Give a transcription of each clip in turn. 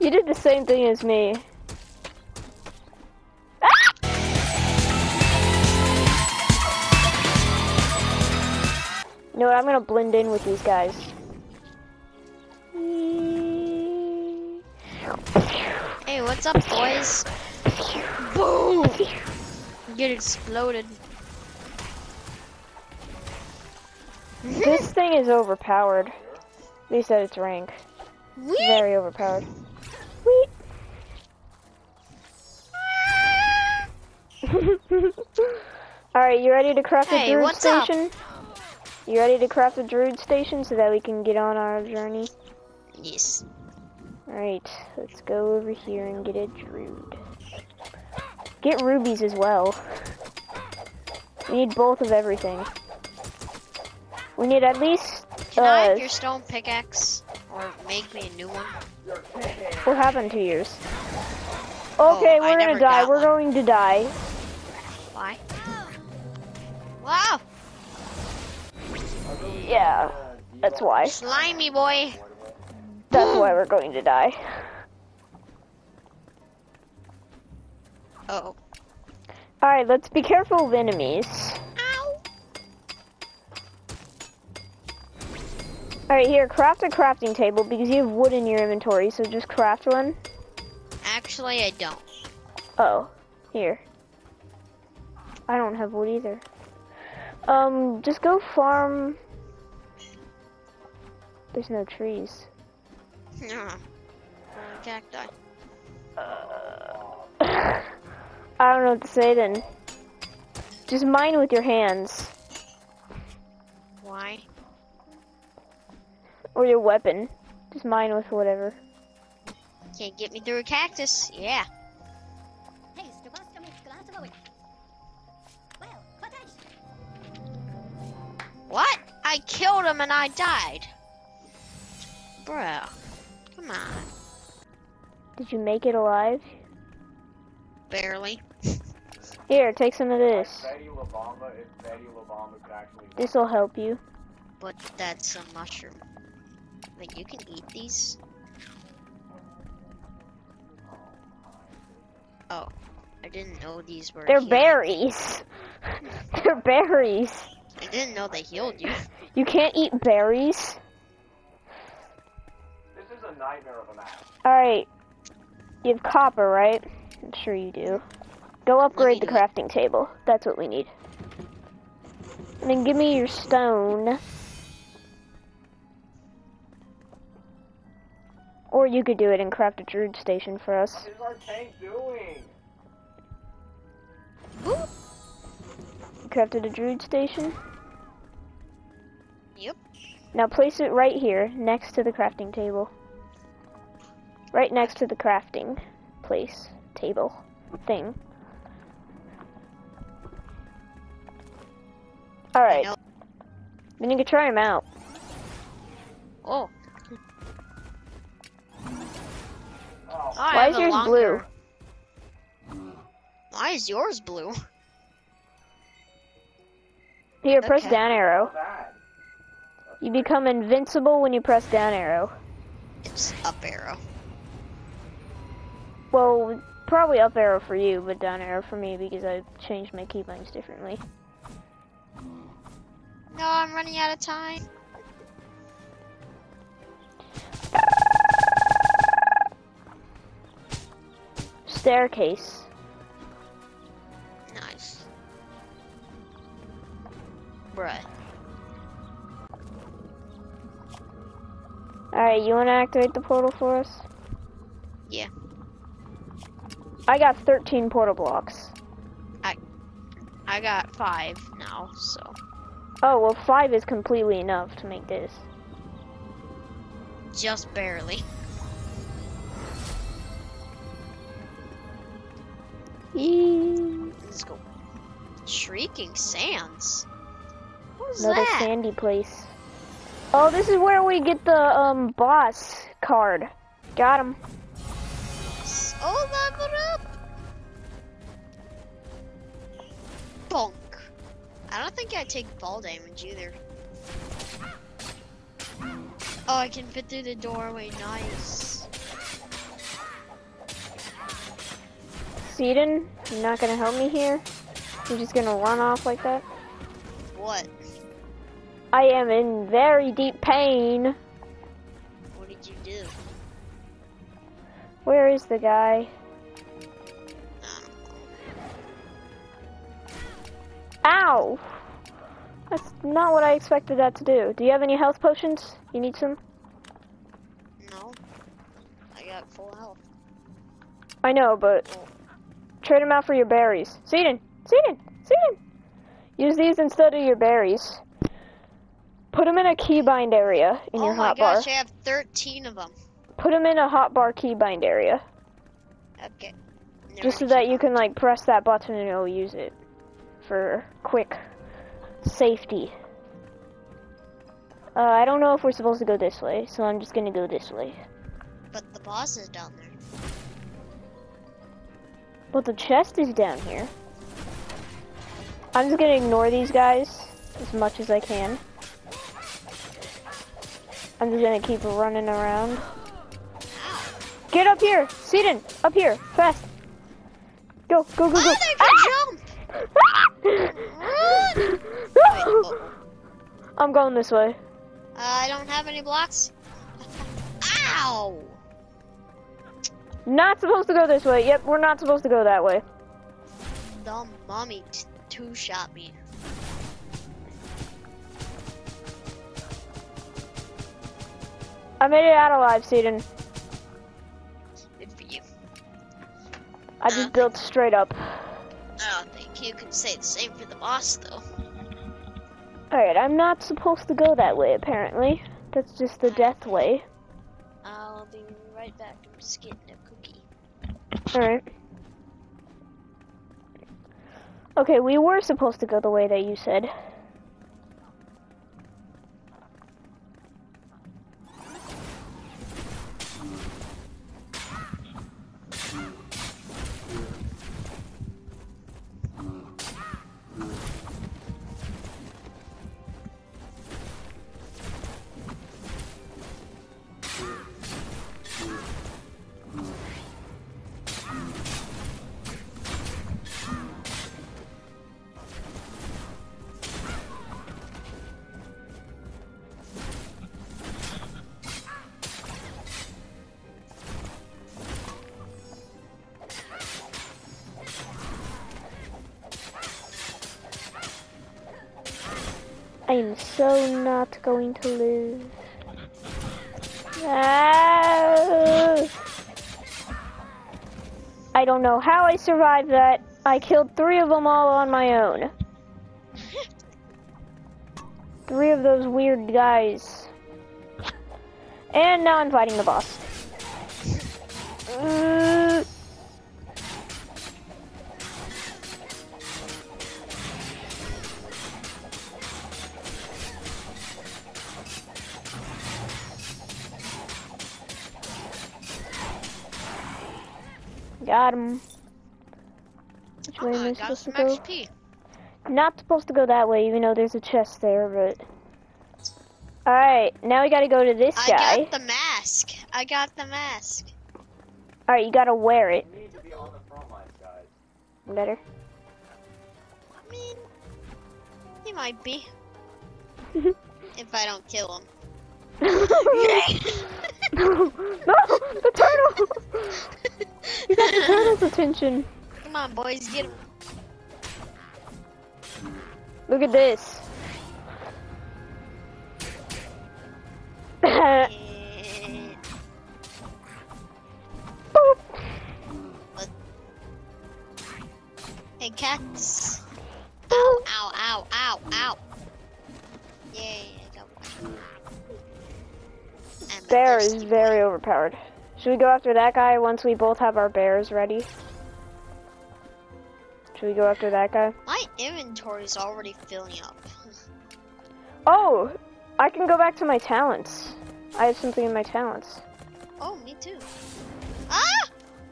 You did the same thing as me. You know what, I'm gonna blend in with these guys. Hey, what's up, boys? Boom! Get exploded. This thing is overpowered. At least at its rank. Whee! Very overpowered. Alright, you ready to craft Hey, a druid what's up? station? You ready to craft a druid station so that we can get on our journey? Yes. Alright, let's go over here and get a druid. Get rubies as well. We need both of everything. We need at least, Can I uh, have your stone pickaxe? Or make me a new one? what happened to yours? Oh, Okay, I we're gonna die. We're one. going to die. Wow! Yeah, that's why. Slimy boy! That's why we're going to die. Oh. Alright, let's be careful of enemies. Ow! Alright, here, craft a crafting table because you have wood in your inventory, so just craft one. Actually, I don't. Oh, here. I don't have wood either. Um, just go farm. There's no trees. Yeah. Cacti. I don't know what to say then. Just mine with your hands. Why? Or your weapon. Just mine with whatever. Can't get me through a cactus. Yeah. I killed him and I died. Bruh. Come on. Did you make it alive? Barely. Here, take some of this. Betty Labamba, if Betty Labamba could actually. This will help you. But that's a mushroom. Wait, you can eat these? Oh. I didn't know these were They're healing. berries. They're berries. I didn't know they healed you. You can't eat berries. This is a nightmare of a map. Alright. You have copper, right? I'm sure you do. Go upgrade the do it. crafting table. That's what we need. And then give me your stone. Or you could do it and craft a druid station for us. What is our tank doing? You crafted a druid station? Yep. Now place it right here, next to the crafting table. Right next to the crafting place, table, thing. Alright, then you can try them out. Oh. Oh, Why is a yours longer- Why is yours blue? Here, press down arrow. You become invincible when you press down arrow. It's up arrow. Well, probably up arrow for you, but down arrow for me because I changed my keybinds differently. No, I'm running out of time. Staircase. Nice. Bruh. Alright, you wanna activate the portal for us? Yeah. I got 13 portal blocks. I I got five now, so. Oh, well, five is completely enough to make this. Just barely. Let's go. Shrieking Sands. What was Another that? sandy place. Oh, this is where we get the um boss card. Got him. Oh, level up! Bonk. I don't think I take fall damage either. Oh, I can fit through the doorway. Nice. Seaton, you're not gonna help me here? You're just gonna run off like that? What? I am in very deep pain. What did you do? Where is the guy? Ow! That's not what I expected that to do. Do you have any health potions? You need some? no. I got full health. I know, but oh. trade them out for your berries. Seaton! Seaton! Seaton! Use these instead of your berries. Put them in a keybind area in oh your my hotbar. gosh, I have 13 of them. Put them in a hotbar keybind area. Okay. Never Just so that you can like press that button and it'll use it for quick safety. Uh, I don't know if we're supposed to go this way, so I'm just gonna go this way. But the boss is down there. But the chest is down here. I'm just gonna ignore these guys as much as I can. I'm just gonna keep running around. Get up here! Seaton! Up here! Fast! Go, go, go, go! Oh, they can jump! Run! oh. I'm going this way. Uh, I don't have any blocks. Ow! Not supposed to go this way. Yep, we're not supposed to go that way. The mummy t- two shot me. I made it out alive, Seaton. Good for you. I just built straight up. Oh, I don't think you can say the same for the boss, though. Alright, I'm not supposed to go that way, apparently. That's just the death way. I'll be right back. I'm just getting a cookie. Alright. Okay, we were supposed to go the way that you said. So not going to lose. Ah! I don't know how I survived that. I killed three of them all on my own. Three of those weird guys. And now I'm fighting the boss. Uh, got him. Which way Oh, am I I supposed to go? XP. Not supposed to go that way, even though there's a chest there, but. Alright, now we gotta go to this I guy. got the mask. I got the mask. Alright, you gotta wear it. You need to be on the front lines, guys. Better. I mean, he might be. if I don't kill him. no, the turtle! You got the turtle's attention. Come on, boys, get him. Look at this. Hey, cats. Ow, ow, ow, ow, ow. Yay, I got one. Bear is very overpowered. Should we go after that guy once we both have our bears ready? Should we go after that guy? My inventory is already filling up. Oh, I can go back to my talents. I have something in my talents. Oh, me too. Ah!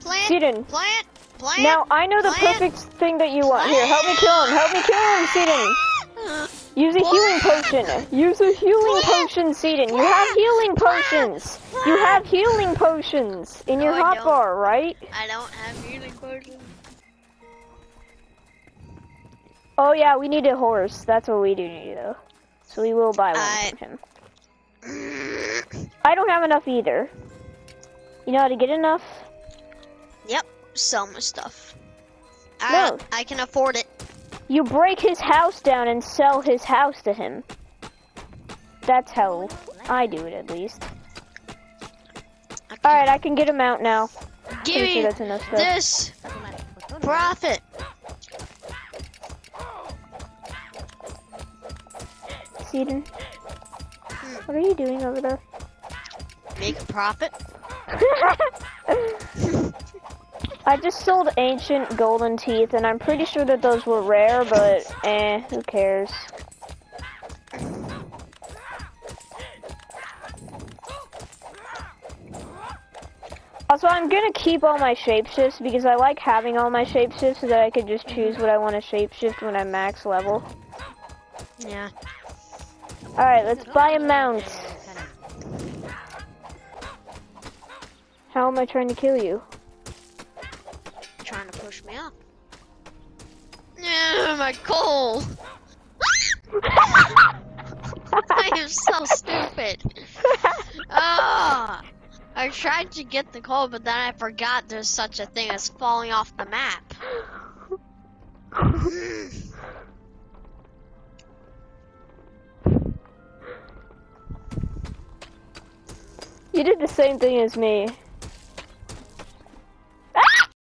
Plant, Seaton, plant, plant. now I know the perfect thing that you want. Here, help me kill him. Help me kill him, Seaton. Use a healing potion. Use a healing potion, Seaton. You have healing potions. You have healing potions in no, your hotbar, right? I don't have healing potions. Oh yeah, we need a horse. That's what we do need though. So we will buy one I... I don't have enough either. You know how to get enough? Yep, Sell my stuff. No. I, I can afford it. You break his house down and sell his house to him. That's how I do it at least. Alright, I can get him out now. Give sure me that's enough stuff. this profit. Seaton. Hmm. What are you doing over there? Make a profit. I just sold ancient golden teeth, and I'm pretty sure that those were rare, but eh, who cares? Also, I'm gonna keep all my shapeshifts because I like having all my shapeshifts so that I could just choose what I want to shapeshift when I'm max level. Yeah. Alright, let's buy a mount. How am I trying to kill you? Up. Yeah, my coal. I am so stupid. Ah, I tried to get the coal, but then I forgot there's such a thing as falling off the map. You did the same thing as me.